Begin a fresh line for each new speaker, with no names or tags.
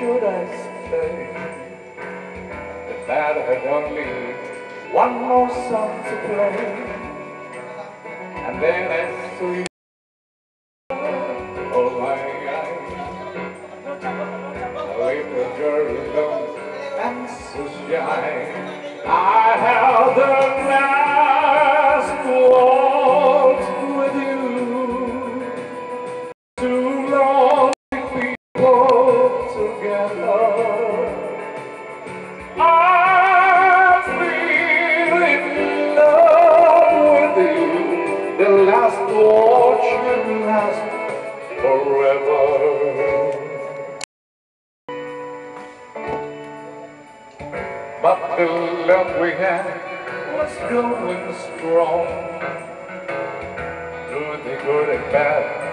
say that that had only one more song to play. And then as sweet oh my God, little girl alone and so shy. I held the But the love we had was going strong. Through the good and bad,